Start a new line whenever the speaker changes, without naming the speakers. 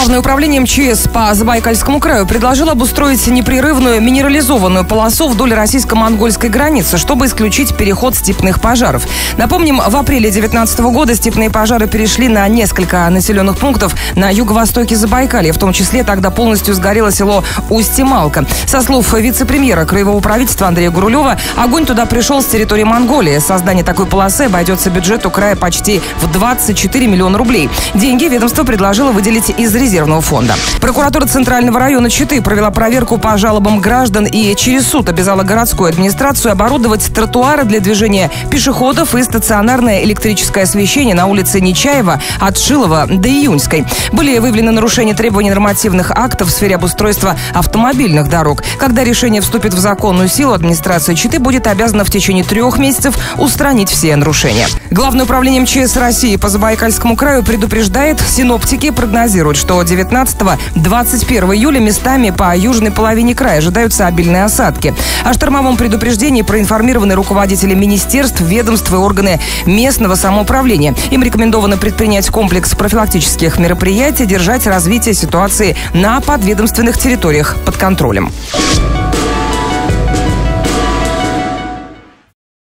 Главное управление МЧС по Забайкальскому краю предложило обустроить непрерывную минерализованную полосу вдоль российско-монгольской границы, чтобы исключить переход степных пожаров. Напомним, в апреле 2019 года степные пожары перешли на несколько населенных пунктов на юго-востоке Забайкалья. В том числе тогда полностью сгорело село Устьемалка. Со слов вице-премьера краевого правительства Андрея Гурулева, огонь туда пришел с территории Монголии. Создание такой полосы обойдется бюджету края почти в 24 миллиона рублей. Деньги ведомство предложило выделить из резервного фонда. Прокуратура Центрального района Читы провела проверку по жалобам граждан и через суд обязала городскую администрацию оборудовать тротуары для движения пешеходов и стационарное электрическое освещение на улице Нечаева от Шилова до Июньской. Были выявлены нарушения требований нормативных актов в сфере обустройства автомобильных дорог. Когда решение вступит в законную силу, администрация Читы будет обязана в течение трех месяцев устранить все нарушения. Главное управление МЧС России по Забайкальскому краю предупреждает, синоптики прогнозируют, что 19-21 июля местами по южной половине края ожидаются обильные осадки. О штормовом предупреждении проинформированы руководители министерств, ведомств и органы местного самоуправления. Им рекомендовано предпринять комплекс профилактических мероприятий, держать развитие ситуации на подведомственных территориях под контролем.